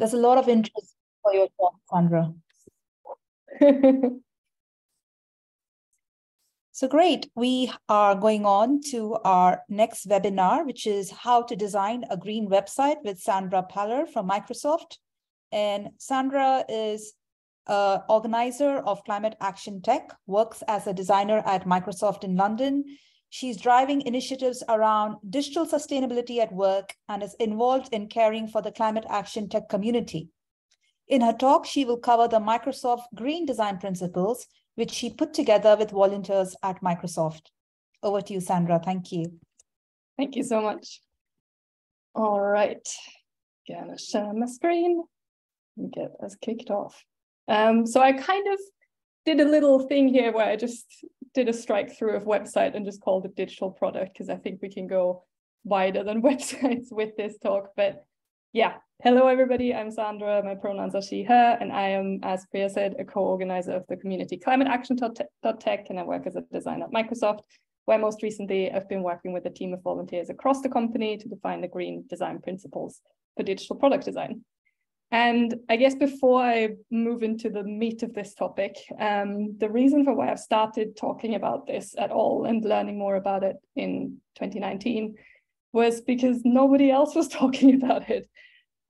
There's a lot of interest for your talk, Sandra. so great. We are going on to our next webinar, which is how to design a green website with Sandra Pallier from Microsoft. And Sandra is an organizer of Climate Action Tech, works as a designer at Microsoft in London. She's driving initiatives around digital sustainability at work and is involved in caring for the climate action tech community. In her talk, she will cover the Microsoft Green Design Principles, which she put together with volunteers at Microsoft. Over to you, Sandra. Thank you. Thank you so much. All right, gonna share my screen and get us kicked off. Um, so I kind of did a little thing here where I just did a strike through of website and just called it digital product because I think we can go wider than websites with this talk. But yeah, hello everybody. I'm Sandra. My pronouns are she, her, and I am, as Priya said, a co-organizer of the community Climate Action Tech, and I work as a designer at Microsoft. Where most recently I've been working with a team of volunteers across the company to define the green design principles for digital product design. And I guess before I move into the meat of this topic, um, the reason for why I've started talking about this at all and learning more about it in 2019 was because nobody else was talking about it.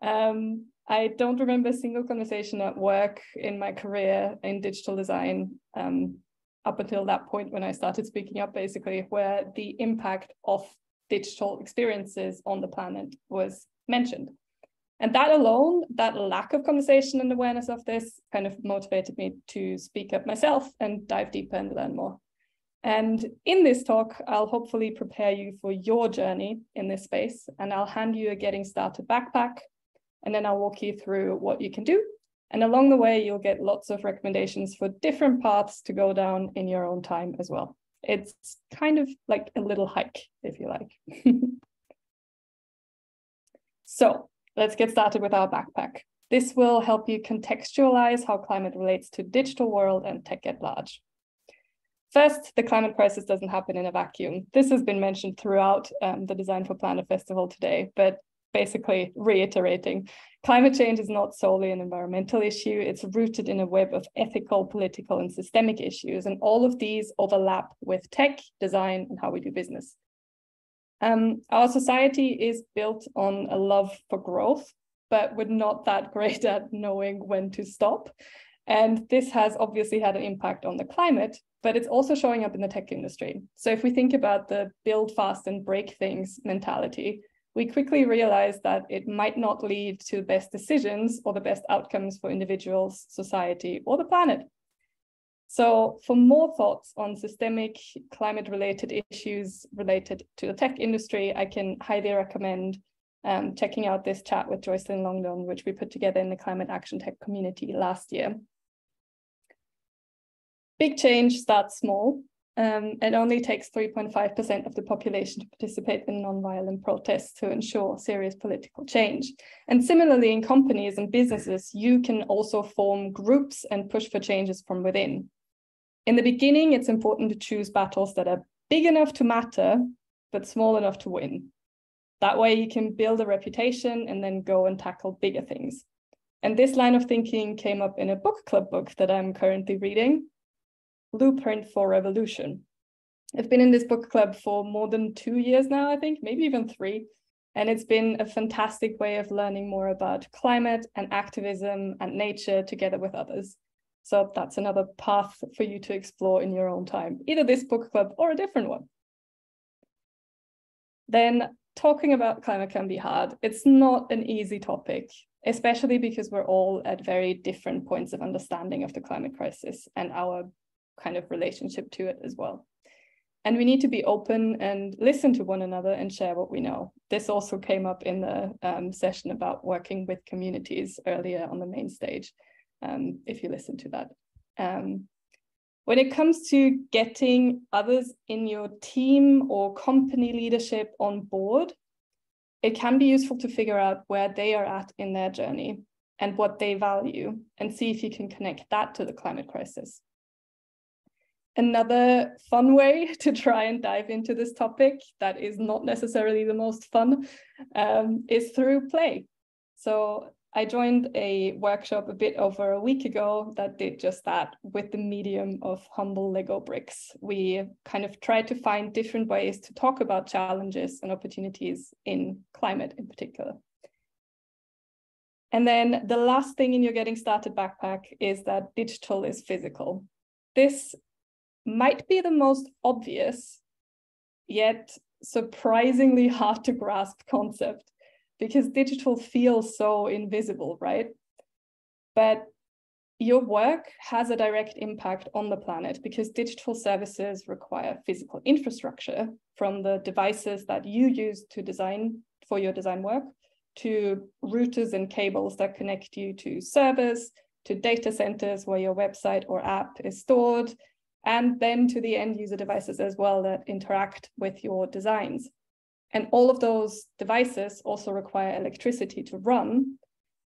Um, I don't remember a single conversation at work in my career in digital design um, up until that point when I started speaking up, basically, where the impact of digital experiences on the planet was mentioned. And that alone, that lack of conversation and awareness of this kind of motivated me to speak up myself and dive deeper and learn more. And in this talk, I'll hopefully prepare you for your journey in this space, and I'll hand you a getting started backpack, and then I'll walk you through what you can do. And along the way, you'll get lots of recommendations for different paths to go down in your own time as well. It's kind of like a little hike, if you like. so Let's get started with our backpack. This will help you contextualize how climate relates to digital world and tech at large. First, the climate crisis doesn't happen in a vacuum. This has been mentioned throughout um, the Design for Planet Festival today, but basically reiterating, climate change is not solely an environmental issue. It's rooted in a web of ethical, political, and systemic issues. And all of these overlap with tech, design, and how we do business. Um, our society is built on a love for growth, but we're not that great at knowing when to stop. And this has obviously had an impact on the climate, but it's also showing up in the tech industry. So if we think about the build fast and break things mentality, we quickly realize that it might not lead to the best decisions or the best outcomes for individuals, society, or the planet. So for more thoughts on systemic climate related issues related to the tech industry, I can highly recommend um, checking out this chat with Joycelyn Longdon, which we put together in the climate action tech community last year. Big change starts small. Um, it only takes 3.5% of the population to participate in nonviolent protests to ensure serious political change. And similarly, in companies and businesses, you can also form groups and push for changes from within. In the beginning, it's important to choose battles that are big enough to matter, but small enough to win. That way, you can build a reputation and then go and tackle bigger things. And this line of thinking came up in a book club book that I'm currently reading Blueprint for Revolution. I've been in this book club for more than two years now, I think, maybe even three. And it's been a fantastic way of learning more about climate and activism and nature together with others. So that's another path for you to explore in your own time, either this book club or a different one. Then talking about climate can be hard. It's not an easy topic, especially because we're all at very different points of understanding of the climate crisis and our kind of relationship to it as well. And we need to be open and listen to one another and share what we know. This also came up in the um, session about working with communities earlier on the main stage um, if you listen to that. Um, when it comes to getting others in your team or company leadership on board, it can be useful to figure out where they are at in their journey and what they value and see if you can connect that to the climate crisis. Another fun way to try and dive into this topic that is not necessarily the most fun um, is through play. So I joined a workshop a bit over a week ago that did just that with the medium of humble Lego bricks. We kind of tried to find different ways to talk about challenges and opportunities in climate in particular. And then the last thing in your getting started backpack is that digital is physical. This might be the most obvious, yet surprisingly hard to grasp concept because digital feels so invisible, right? But your work has a direct impact on the planet because digital services require physical infrastructure from the devices that you use to design for your design work to routers and cables that connect you to servers, to data centers where your website or app is stored, and then to the end user devices as well that interact with your designs. And all of those devices also require electricity to run.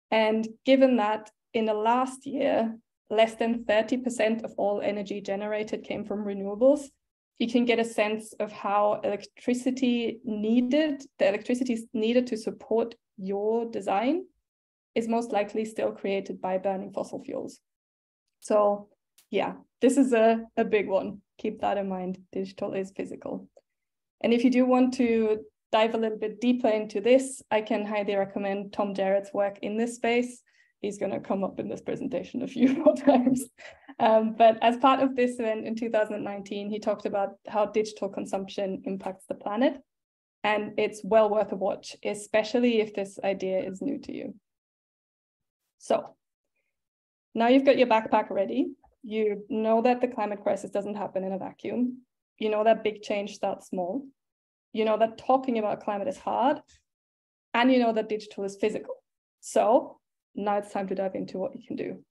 And given that in the last year, less than 30% of all energy generated came from renewables, you can get a sense of how electricity needed, the electricity needed to support your design is most likely still created by burning fossil fuels. So yeah, this is a, a big one. Keep that in mind. Digital is physical. And if you do want to dive a little bit deeper into this, I can highly recommend Tom Jarrett's work in this space. He's going to come up in this presentation a few more times. Um, but as part of this event in 2019, he talked about how digital consumption impacts the planet. And it's well worth a watch, especially if this idea is new to you. So now you've got your backpack ready. You know that the climate crisis doesn't happen in a vacuum. You know that big change starts small you know that talking about climate is hard, and you know that digital is physical. So now it's time to dive into what you can do.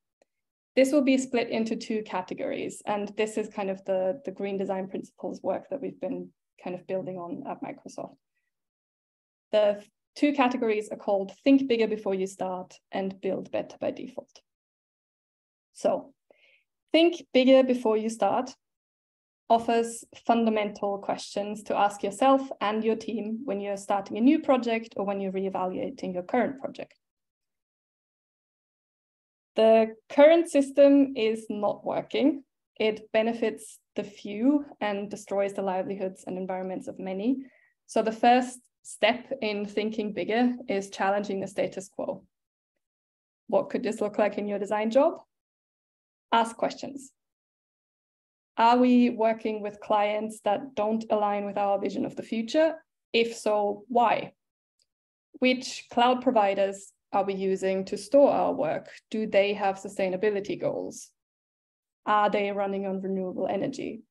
This will be split into two categories, and this is kind of the, the green design principles work that we've been kind of building on at Microsoft. The two categories are called think bigger before you start and build better by default. So think bigger before you start offers fundamental questions to ask yourself and your team when you're starting a new project or when you're reevaluating your current project. The current system is not working. It benefits the few and destroys the livelihoods and environments of many. So the first step in thinking bigger is challenging the status quo. What could this look like in your design job? Ask questions. Are we working with clients that don't align with our vision of the future? If so, why? Which cloud providers are we using to store our work? Do they have sustainability goals? Are they running on renewable energy?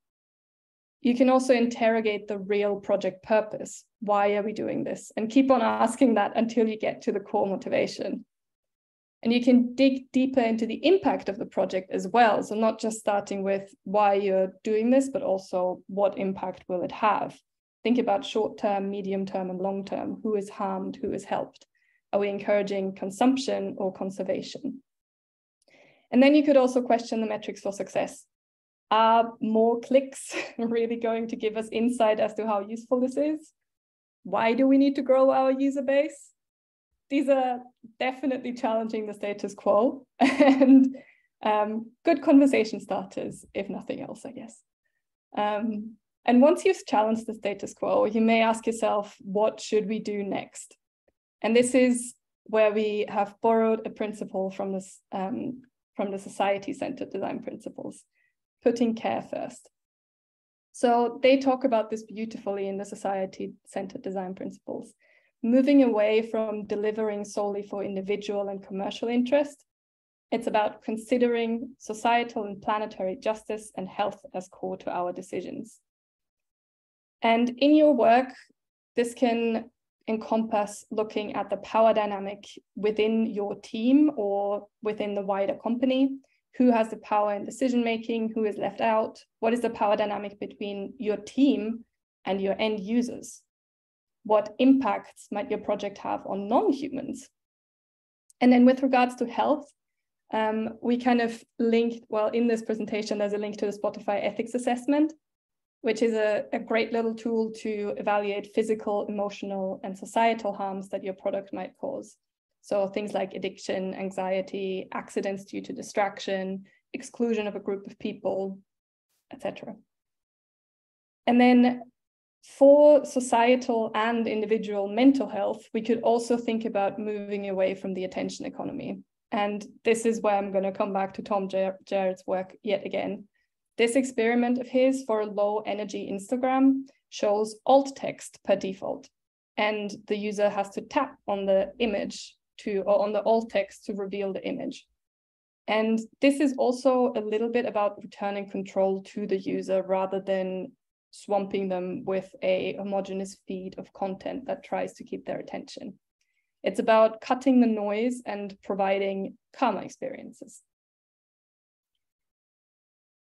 You can also interrogate the real project purpose. Why are we doing this? And keep on asking that until you get to the core motivation. And you can dig deeper into the impact of the project as well. So, not just starting with why you're doing this, but also what impact will it have? Think about short term, medium term, and long term. Who is harmed? Who is helped? Are we encouraging consumption or conservation? And then you could also question the metrics for success. Are more clicks really going to give us insight as to how useful this is? Why do we need to grow our user base? These are definitely challenging the status quo and um, good conversation starters, if nothing else, I guess. Um, and once you've challenged the status quo, you may ask yourself, what should we do next? And this is where we have borrowed a principle from this um, from the society-centered design principles, putting care first. So they talk about this beautifully in the society-centered design principles moving away from delivering solely for individual and commercial interest. It's about considering societal and planetary justice and health as core to our decisions. And in your work, this can encompass looking at the power dynamic within your team or within the wider company. Who has the power in decision making? Who is left out? What is the power dynamic between your team and your end users? What impacts might your project have on non-humans? And then with regards to health, um, we kind of linked, well, in this presentation, there's a link to the Spotify ethics assessment, which is a, a great little tool to evaluate physical, emotional, and societal harms that your product might cause. So things like addiction, anxiety, accidents due to distraction, exclusion of a group of people, etc. And then for societal and individual mental health, we could also think about moving away from the attention economy. And this is where I'm going to come back to Tom Jarrett's work yet again. This experiment of his for a low energy Instagram shows alt text per default. And the user has to tap on the image to, or on the alt text to reveal the image. And this is also a little bit about returning control to the user rather than swamping them with a homogeneous feed of content that tries to keep their attention. It's about cutting the noise and providing calmer experiences.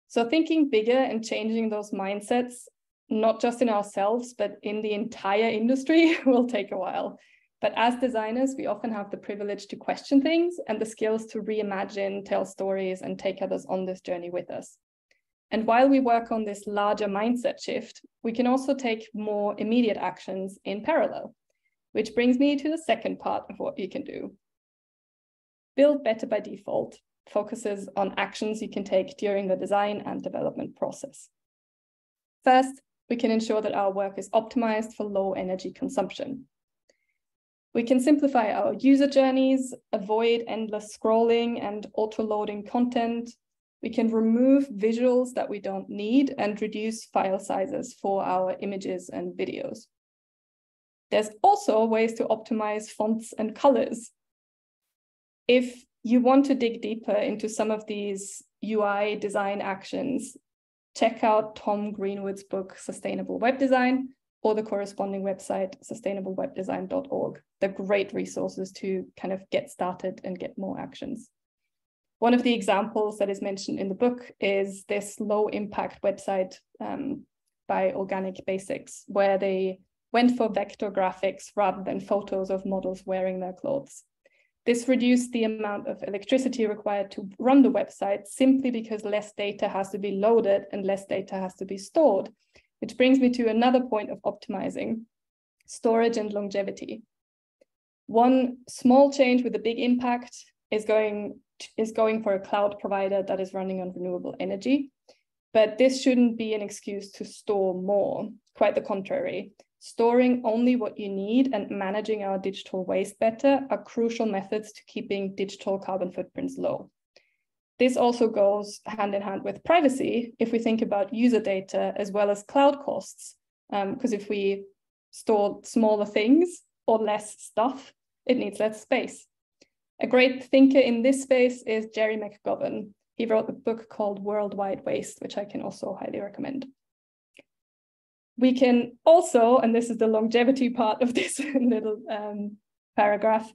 So thinking bigger and changing those mindsets, not just in ourselves, but in the entire industry will take a while. But as designers, we often have the privilege to question things and the skills to reimagine, tell stories, and take others on this journey with us. And while we work on this larger mindset shift, we can also take more immediate actions in parallel, which brings me to the second part of what you can do. Build better by default focuses on actions you can take during the design and development process. First, we can ensure that our work is optimized for low energy consumption. We can simplify our user journeys, avoid endless scrolling and auto-loading content, we can remove visuals that we don't need and reduce file sizes for our images and videos. There's also ways to optimize fonts and colors. If you want to dig deeper into some of these UI design actions, check out Tom Greenwood's book, Sustainable Web Design, or the corresponding website, sustainablewebdesign.org. They're great resources to kind of get started and get more actions. One of the examples that is mentioned in the book is this low impact website um, by Organic Basics, where they went for vector graphics rather than photos of models wearing their clothes. This reduced the amount of electricity required to run the website simply because less data has to be loaded and less data has to be stored, which brings me to another point of optimizing, storage and longevity. One small change with a big impact is going is going for a cloud provider that is running on renewable energy. But this shouldn't be an excuse to store more, quite the contrary. Storing only what you need and managing our digital waste better are crucial methods to keeping digital carbon footprints low. This also goes hand in hand with privacy if we think about user data as well as cloud costs. Because um, if we store smaller things or less stuff, it needs less space. A great thinker in this space is Gerry McGovern. He wrote a book called Worldwide Waste, which I can also highly recommend. We can also, and this is the longevity part of this little um, paragraph,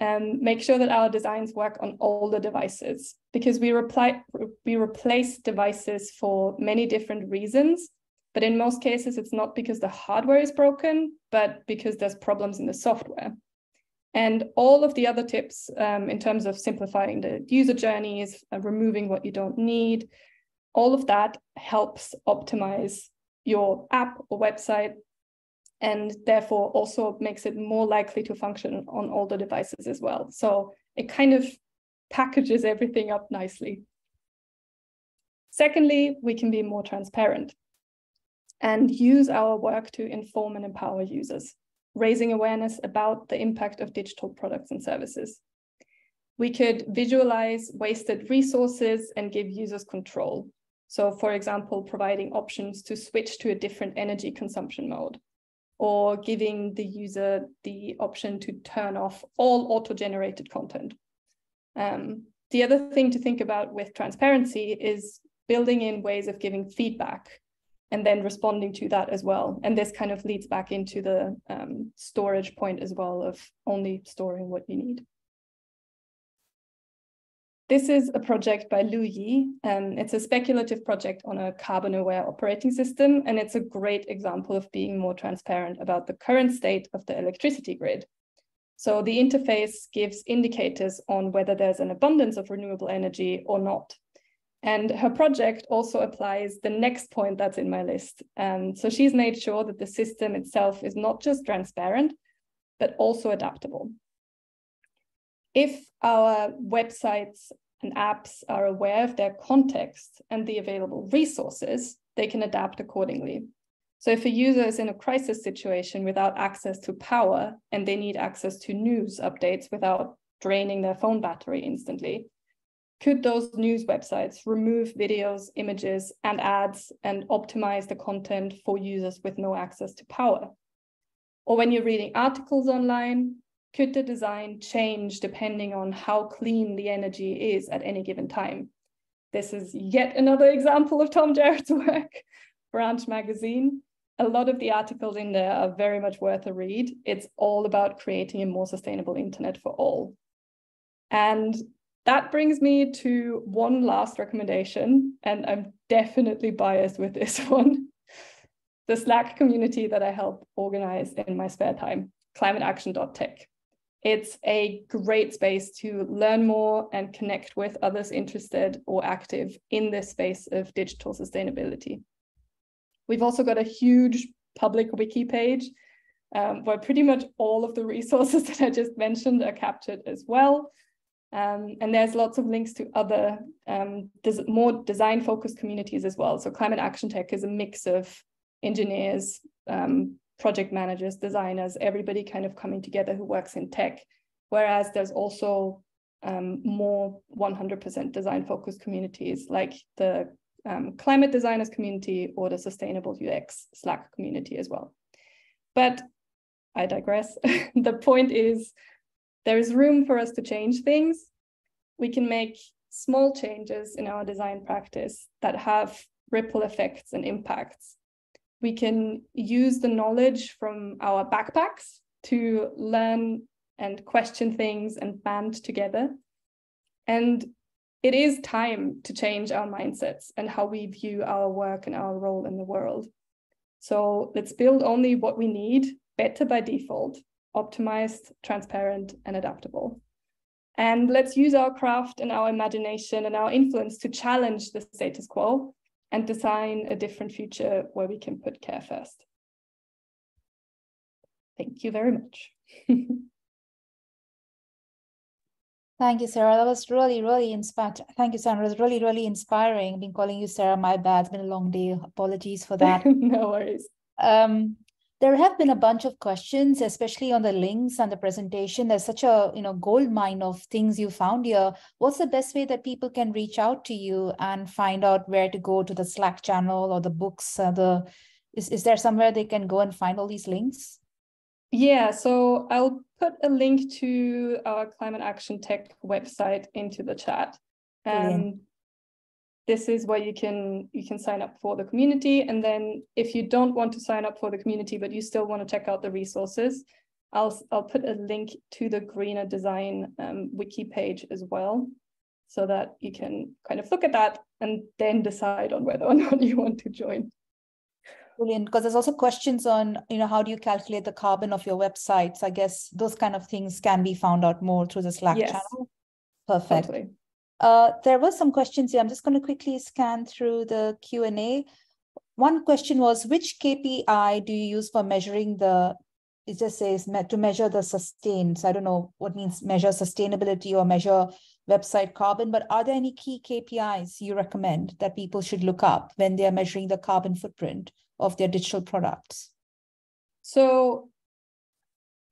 um, make sure that our designs work on older devices because we, reply, we replace devices for many different reasons. But in most cases, it's not because the hardware is broken, but because there's problems in the software. And all of the other tips um, in terms of simplifying the user journeys, uh, removing what you don't need, all of that helps optimize your app or website and therefore also makes it more likely to function on older devices as well. So it kind of packages everything up nicely. Secondly, we can be more transparent and use our work to inform and empower users raising awareness about the impact of digital products and services. We could visualize wasted resources and give users control. So for example, providing options to switch to a different energy consumption mode or giving the user the option to turn off all auto-generated content. Um, the other thing to think about with transparency is building in ways of giving feedback and then responding to that as well. And this kind of leads back into the um, storage point as well of only storing what you need. This is a project by Lu Yi. Um, it's a speculative project on a carbon aware operating system, and it's a great example of being more transparent about the current state of the electricity grid. So the interface gives indicators on whether there's an abundance of renewable energy or not. And her project also applies the next point that's in my list. Um, so she's made sure that the system itself is not just transparent, but also adaptable. if our websites and apps are aware of their context and the available resources, they can adapt accordingly. So if a user is in a crisis situation without access to power and they need access to news updates without draining their phone battery instantly, could those news websites remove videos, images, and ads and optimize the content for users with no access to power? Or when you're reading articles online, could the design change depending on how clean the energy is at any given time? This is yet another example of Tom Jarrett's work, Branch Magazine. A lot of the articles in there are very much worth a read. It's all about creating a more sustainable internet for all. And that brings me to one last recommendation, and I'm definitely biased with this one. the Slack community that I help organize in my spare time, climateaction.tech. It's a great space to learn more and connect with others interested or active in this space of digital sustainability. We've also got a huge public wiki page um, where pretty much all of the resources that I just mentioned are captured as well. Um, and there's lots of links to other um, des more design focused communities as well. So Climate Action Tech is a mix of engineers, um, project managers, designers, everybody kind of coming together who works in tech. Whereas there's also um, more 100% design focused communities like the um, climate designers community or the sustainable UX Slack community as well. But I digress. the point is there is room for us to change things. We can make small changes in our design practice that have ripple effects and impacts we can use the knowledge from our backpacks to learn and question things and band together. And it is time to change our mindsets and how we view our work and our role in the world. So let's build only what we need, better by default, optimized, transparent, and adaptable. And let's use our craft and our imagination and our influence to challenge the status quo and design a different future where we can put care first. Thank you very much. Thank you, Sarah. That was really, really inspiring. Thank you, Sandra. It was really, really inspiring. I've been calling you Sarah. My bad. It's been a long day. Apologies for that. no worries. Um, there have been a bunch of questions, especially on the links and the presentation. There's such a you know gold mine of things you found here. What's the best way that people can reach out to you and find out where to go to the Slack channel or the books? Uh, the is is there somewhere they can go and find all these links? Yeah, so I'll put a link to our Climate Action Tech website into the chat. Um, this is where you can you can sign up for the community. And then if you don't want to sign up for the community but you still want to check out the resources i'll i'll put a link to the greener design um, wiki page as well so that you can kind of look at that and then decide on whether or not you want to join. Brilliant because there's also questions on you know how do you calculate the carbon of your websites? I guess those kind of things can be found out more through the slack yes. channel. Perfect. Totally. Uh, there were some questions here. I'm just going to quickly scan through the Q&A. One question was, which KPI do you use for measuring the, it just says to measure the sustain. So I don't know what means measure sustainability or measure website carbon, but are there any key KPIs you recommend that people should look up when they're measuring the carbon footprint of their digital products? So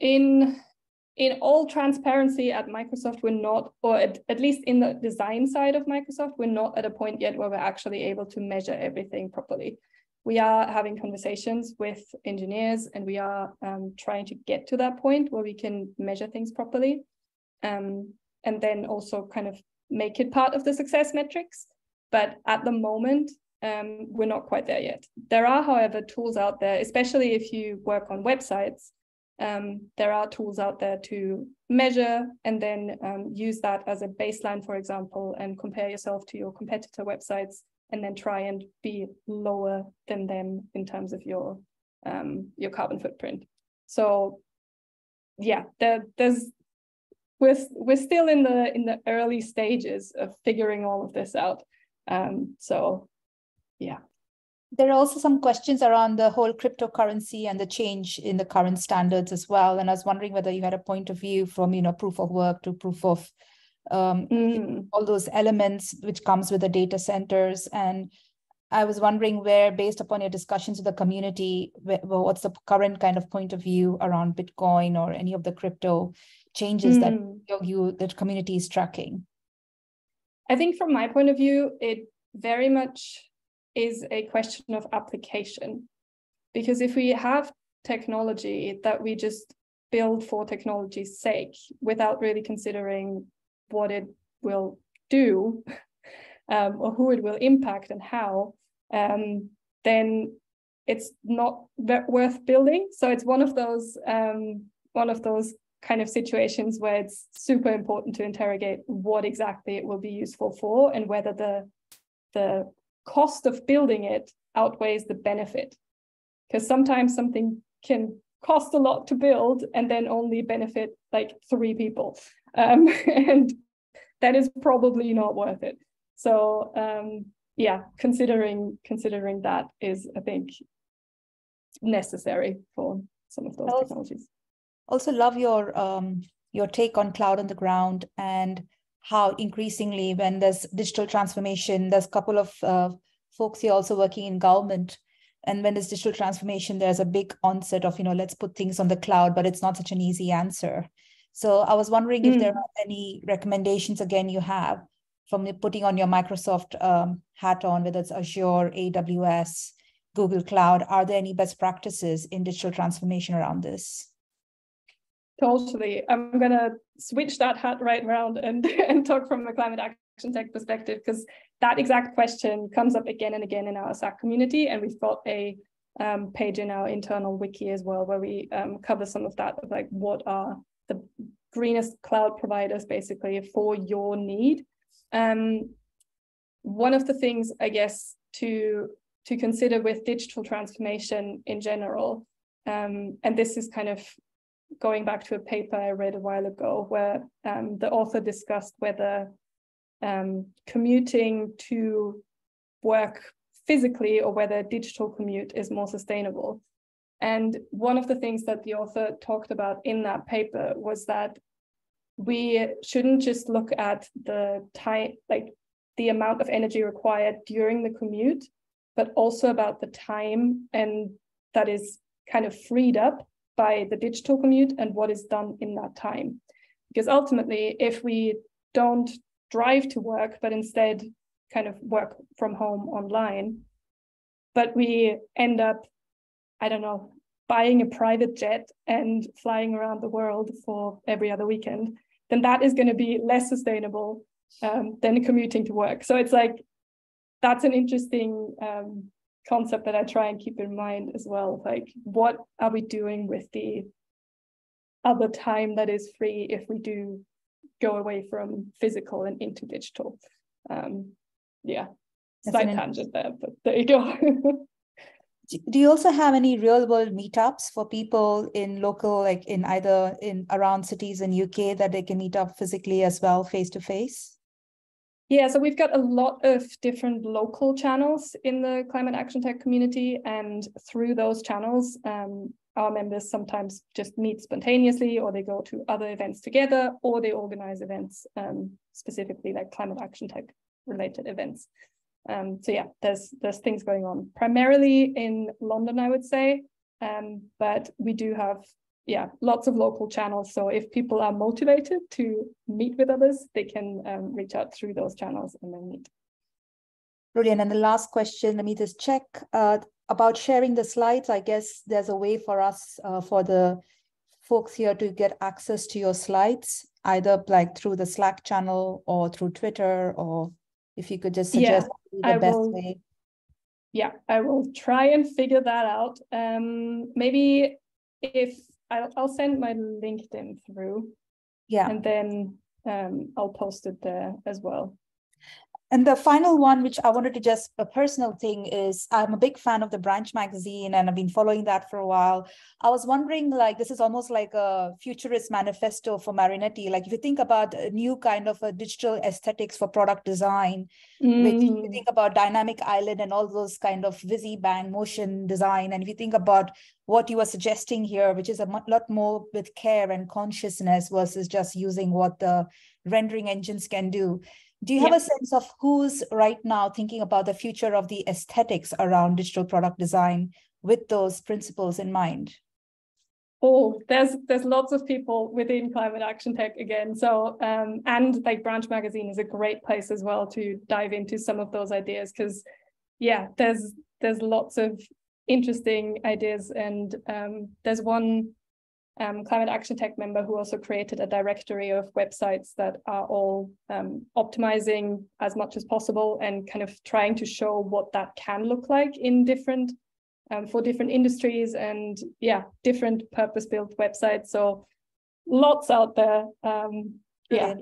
in in all transparency at Microsoft, we're not, or at, at, least in the design side of Microsoft, we're not at a point yet where we're actually able to measure everything properly. We are having conversations with engineers and we are um, trying to get to that point where we can measure things properly. Um, and then also kind of make it part of the success metrics. But at the moment, um, we're not quite there yet. There are, however, tools out there, especially if you work on websites, um, there are tools out there to measure and then um, use that as a baseline, for example, and compare yourself to your competitor websites and then try and be lower than them in terms of your um, your carbon footprint. So yeah, there, there's we're we're still in the in the early stages of figuring all of this out. Um, so yeah. There are also some questions around the whole cryptocurrency and the change in the current standards as well. And I was wondering whether you had a point of view from, you know, proof of work to proof of um, mm. all those elements which comes with the data centers. And I was wondering where, based upon your discussions with the community, what's the current kind of point of view around Bitcoin or any of the crypto changes mm. that you the community is tracking? I think from my point of view, it very much is a question of application. Because if we have technology that we just build for technology's sake without really considering what it will do um, or who it will impact and how, um, then it's not worth building. So it's one of those um, one of those kind of situations where it's super important to interrogate what exactly it will be useful for and whether the the cost of building it outweighs the benefit. Because sometimes something can cost a lot to build and then only benefit like three people. Um, and that is probably not worth it. So um, yeah, considering considering that is, I think, necessary for some of those also, technologies. Also, love your um, your take on cloud on the ground and how increasingly when there's digital transformation, there's a couple of uh, folks here also working in government. And when there's digital transformation, there's a big onset of, you know, let's put things on the cloud, but it's not such an easy answer. So I was wondering mm. if there hmm. are any recommendations, again, you have from putting on your Microsoft um, hat on, whether it's Azure, AWS, Google Cloud, are there any best practices in digital transformation around this? Totally. I'm going to switch that hat right around and, and talk from a climate action tech perspective because that exact question comes up again and again in our Slack community. And we've got a um, page in our internal wiki as well, where we um, cover some of that of like what are the greenest cloud providers basically for your need. Um, one of the things, I guess, to to consider with digital transformation in general, um, and this is kind of going back to a paper I read a while ago where um, the author discussed whether um, commuting to work physically or whether digital commute is more sustainable. And one of the things that the author talked about in that paper was that we shouldn't just look at the time, like the amount of energy required during the commute, but also about the time and that is kind of freed up by the digital commute and what is done in that time. Because ultimately, if we don't drive to work, but instead kind of work from home online, but we end up, I don't know, buying a private jet and flying around the world for every other weekend, then that is going to be less sustainable um, than commuting to work. So it's like that's an interesting um, concept that I try and keep in mind as well. Like, what are we doing with the other time that is free if we do go away from physical and into digital? Um, yeah, That's side tangent there, but there you go. do you also have any real world meetups for people in local like in either in around cities in uk that they can meet up physically as well face to face yeah, so we've got a lot of different local channels in the climate action tech community, and through those channels, um, our members sometimes just meet spontaneously, or they go to other events together, or they organize events um, specifically like climate action tech related events. Um, so yeah, there's there's things going on primarily in London, I would say, um, but we do have yeah, lots of local channels. So if people are motivated to meet with others, they can um, reach out through those channels and then meet. Brilliant. And the last question, let me just check uh, about sharing the slides. I guess there's a way for us, uh, for the folks here to get access to your slides, either like through the Slack channel or through Twitter, or if you could just suggest yeah, the I best will, way. Yeah, I will try and figure that out. Um, maybe if I'll, I'll send my LinkedIn through. Yeah. And then um, I'll post it there as well. And the final one, which I wanted to just a personal thing is I'm a big fan of the Branch magazine and I've been following that for a while. I was wondering, like, this is almost like a futurist manifesto for Marinetti. Like, if you think about a new kind of a digital aesthetics for product design, mm. which you think about dynamic island and all those kind of visi bang motion design, and if you think about what you are suggesting here, which is a lot more with care and consciousness versus just using what the rendering engines can do do you have a sense of who's right now thinking about the future of the aesthetics around digital product design with those principles in mind? Oh, there's there's lots of people within climate action tech again. So um, and like Branch Magazine is a great place as well to dive into some of those ideas because yeah, there's there's lots of interesting ideas and um, there's one um, Climate Action Tech member who also created a directory of websites that are all um, optimizing as much as possible and kind of trying to show what that can look like in different um, for different industries and yeah different purpose built websites. So lots out there um, yeah.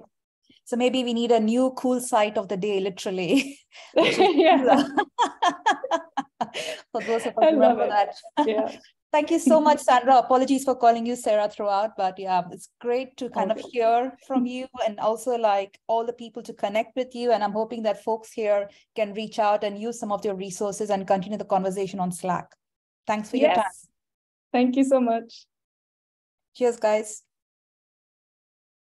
So maybe we need a new cool site of the day literally. Yeah. For those of us who remember that. Yeah Thank you so much, Sandra. Apologies for calling you Sarah throughout, but yeah, it's great to kind okay. of hear from you and also like all the people to connect with you. And I'm hoping that folks here can reach out and use some of your resources and continue the conversation on Slack. Thanks for your yes. time. Thank you so much. Cheers, guys.